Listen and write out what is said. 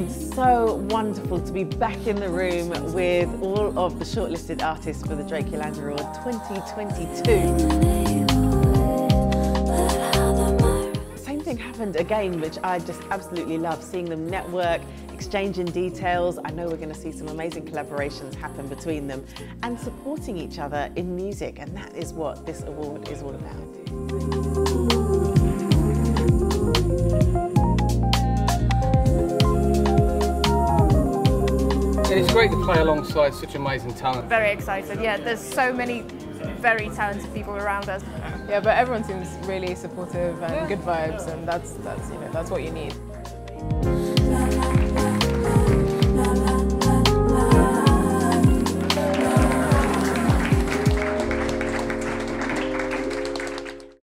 been so wonderful to be back in the room with all of the shortlisted artists for the Drake Yolanda Award 2022. Same thing happened again, which I just absolutely love, seeing them network, exchanging details. I know we're going to see some amazing collaborations happen between them and supporting each other in music, and that is what this award is all about. And it's great to play alongside such amazing talent. Very excited, yeah. There's so many very talented people around us. Yeah, but everyone seems really supportive and good vibes, and that's that's you know that's what you need.